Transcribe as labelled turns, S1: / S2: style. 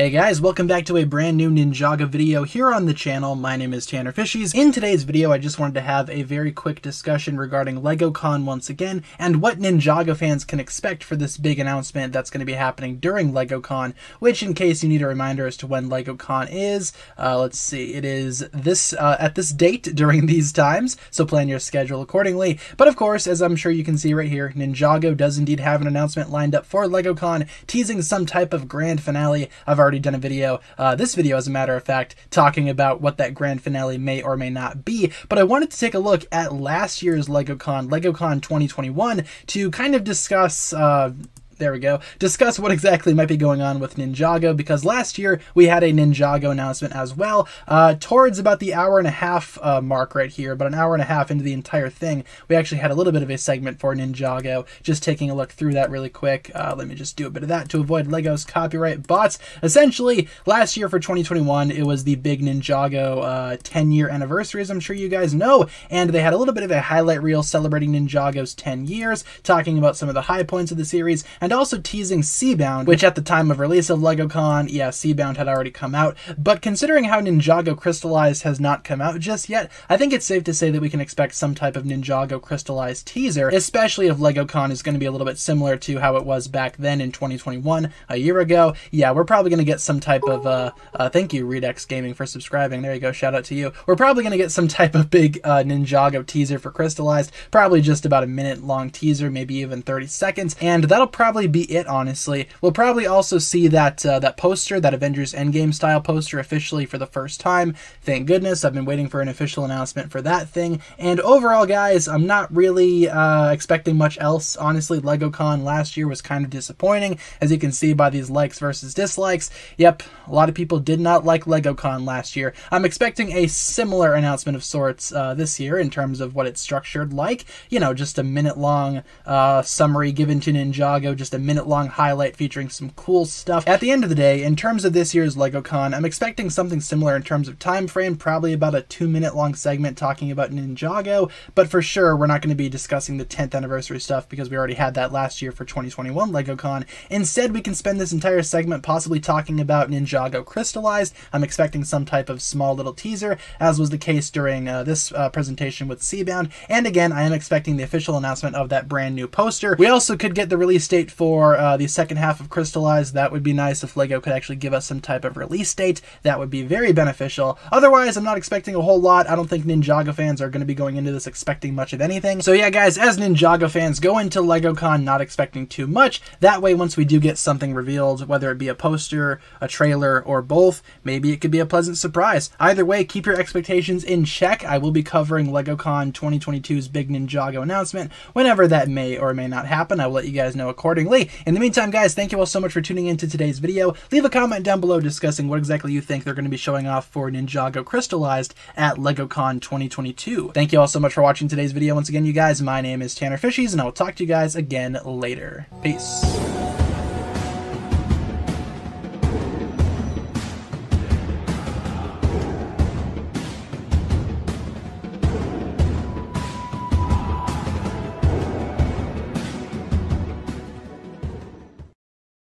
S1: Hey guys, welcome back to a brand new Ninjago video here on the channel. My name is Tanner Fishies. In today's video, I just wanted to have a very quick discussion regarding LegoCon once again, and what Ninjago fans can expect for this big announcement that's going to be happening during LegoCon, which in case you need a reminder as to when LegoCon is, uh, let's see, it is this uh, at this date during these times, so plan your schedule accordingly. But of course, as I'm sure you can see right here, Ninjago does indeed have an announcement lined up for LegoCon, teasing some type of grand finale. I've already done a video, uh, this video as a matter of fact, talking about what that grand finale may or may not be. But I wanted to take a look at last year's LegoCon, LegoCon 2021, to kind of discuss uh, there we go, discuss what exactly might be going on with Ninjago, because last year we had a Ninjago announcement as well, uh, towards about the hour and a half uh, mark right here, but an hour and a half into the entire thing, we actually had a little bit of a segment for Ninjago, just taking a look through that really quick. Uh, let me just do a bit of that to avoid Lego's copyright bots. Essentially, last year for 2021, it was the big Ninjago 10-year uh, anniversary, as I'm sure you guys know, and they had a little bit of a highlight reel celebrating Ninjago's 10 years, talking about some of the high points of the series, and and also teasing Seabound, which at the time of release of LegoCon, yeah, Seabound had already come out, but considering how Ninjago Crystalized has not come out just yet, I think it's safe to say that we can expect some type of Ninjago Crystalized teaser, especially if LegoCon is going to be a little bit similar to how it was back then in 2021, a year ago. Yeah, we're probably going to get some type of, uh, uh, thank you, Redux Gaming, for subscribing. There you go, shout out to you. We're probably going to get some type of big uh, Ninjago teaser for Crystalized, probably just about a minute long teaser, maybe even 30 seconds, and that'll probably probably be it, honestly. We'll probably also see that uh, that poster, that Avengers Endgame style poster, officially for the first time. Thank goodness. I've been waiting for an official announcement for that thing. And overall, guys, I'm not really uh, expecting much else. Honestly, LegoCon last year was kind of disappointing, as you can see by these likes versus dislikes. Yep, a lot of people did not like LegoCon last year. I'm expecting a similar announcement of sorts uh, this year in terms of what it's structured like. You know, just a minute long uh, summary given to Ninjago, just just a minute long highlight featuring some cool stuff. At the end of the day, in terms of this year's LegoCon, I'm expecting something similar in terms of time frame, probably about a two minute long segment talking about Ninjago, but for sure we're not going to be discussing the 10th anniversary stuff because we already had that last year for 2021 LegoCon. Instead, we can spend this entire segment possibly talking about Ninjago Crystalized. I'm expecting some type of small little teaser, as was the case during uh, this uh, presentation with Seabound, and again, I am expecting the official announcement of that brand new poster. We also could get the release date for uh, the second half of Crystalized. That would be nice if LEGO could actually give us some type of release date. That would be very beneficial. Otherwise, I'm not expecting a whole lot. I don't think Ninjago fans are going to be going into this expecting much of anything. So yeah, guys, as Ninjago fans, go into LegoCon not expecting too much. That way, once we do get something revealed, whether it be a poster, a trailer, or both, maybe it could be a pleasant surprise. Either way, keep your expectations in check. I will be covering LegoCon 2022's big Ninjago announcement whenever that may or may not happen. I will let you guys know accordingly accordingly. In the meantime, guys, thank you all so much for tuning into today's video. Leave a comment down below discussing what exactly you think they're going to be showing off for Ninjago Crystalized at LegoCon 2022. Thank you all so much for watching today's video. Once again, you guys, my name is Tanner Fishies, and I will talk to you guys again later. Peace.